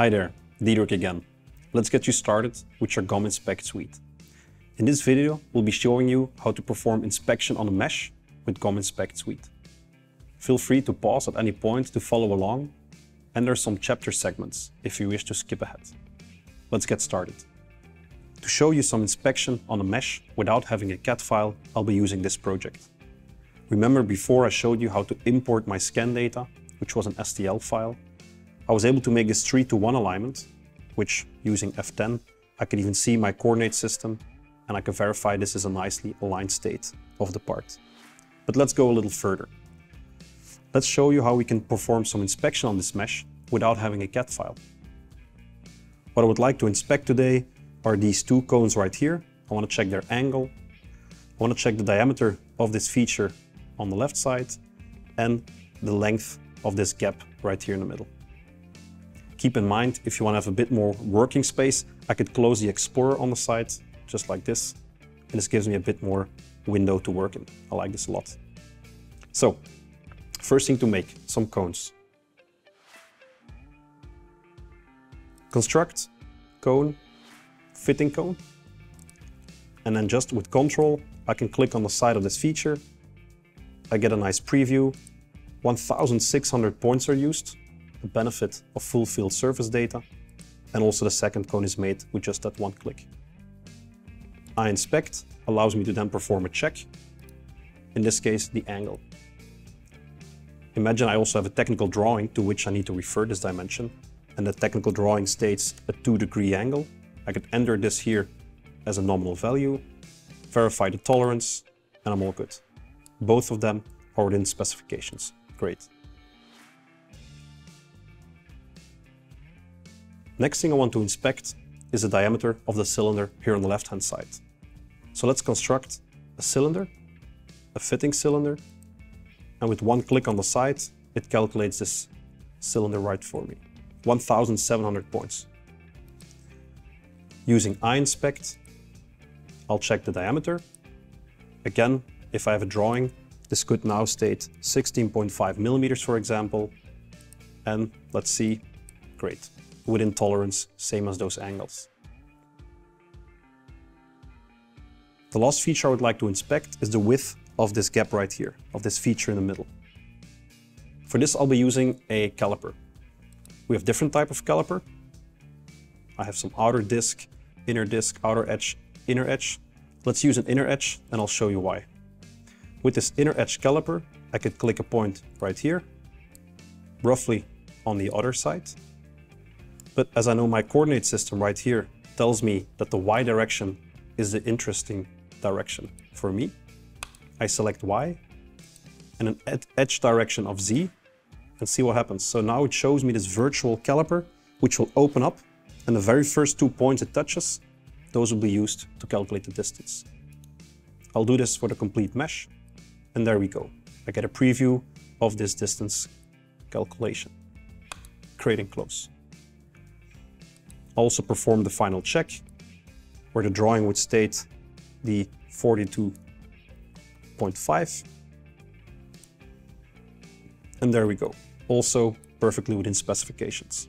Hi there, Diederik again. Let's get you started with your GOM Inspect suite. In this video, we'll be showing you how to perform inspection on a mesh with GOM Inspect suite. Feel free to pause at any point to follow along, and there are some chapter segments if you wish to skip ahead. Let's get started. To show you some inspection on a mesh without having a CAD file, I'll be using this project. Remember before I showed you how to import my scan data, which was an STL file, I was able to make this 3-2-1 alignment, which using F10, I can even see my coordinate system and I can verify this is a nicely aligned state of the part. But let's go a little further. Let's show you how we can perform some inspection on this mesh without having a CAD file. What I would like to inspect today are these two cones right here. I want to check their angle. I want to check the diameter of this feature on the left side and the length of this gap right here in the middle. Keep in mind, if you want to have a bit more working space, I could close the Explorer on the side, just like this. And this gives me a bit more window to work in. I like this a lot. So, first thing to make, some cones. Construct, cone, fitting cone. And then just with control, I can click on the side of this feature. I get a nice preview. 1600 points are used benefit of full field surface data, and also the second cone is made with just that one click. I inspect allows me to then perform a check, in this case the angle. Imagine I also have a technical drawing to which I need to refer this dimension, and the technical drawing states a 2 degree angle. I could enter this here as a nominal value, verify the tolerance, and I'm all good. Both of them are within specifications. Great. Next thing I want to inspect is the diameter of the cylinder here on the left-hand side. So let's construct a cylinder, a fitting cylinder, and with one click on the side, it calculates this cylinder right for me. 1,700 points. Using iInspect, I'll check the diameter. Again, if I have a drawing, this could now state 16.5 millimeters, for example. And let's see, great within tolerance, same as those angles. The last feature I would like to inspect is the width of this gap right here, of this feature in the middle. For this I'll be using a caliper. We have different type of caliper. I have some outer disc, inner disc, outer edge, inner edge. Let's use an inner edge and I'll show you why. With this inner edge caliper, I could click a point right here, roughly on the other side, but as I know my coordinate system right here tells me that the y direction is the interesting direction for me, I select y and an ed edge direction of z and see what happens. So now it shows me this virtual caliper which will open up and the very first two points it touches, those will be used to calculate the distance. I'll do this for the complete mesh and there we go. I get a preview of this distance calculation. Creating close also perform the final check, where the drawing would state the 42.5. And there we go, also perfectly within specifications.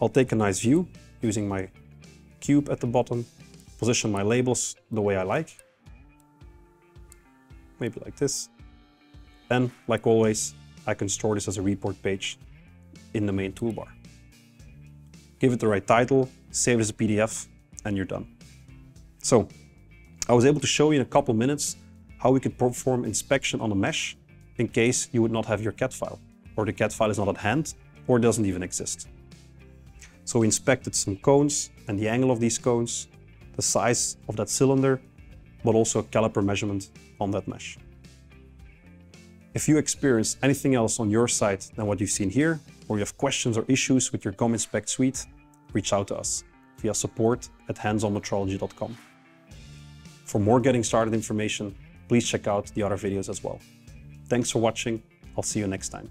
I'll take a nice view using my cube at the bottom, position my labels the way I like, maybe like this. And like always, I can store this as a report page in the main toolbar give it the right title, save it as a PDF, and you're done. So I was able to show you in a couple minutes how we could perform inspection on a mesh in case you would not have your CAD file, or the CAD file is not at hand, or doesn't even exist. So we inspected some cones and the angle of these cones, the size of that cylinder, but also a caliper measurement on that mesh. If you experience anything else on your side than what you've seen here, or you have questions or issues with your GOM Inspect suite, reach out to us via support at handsonmetrology.com. For more getting started information, please check out the other videos as well. Thanks for watching. I'll see you next time.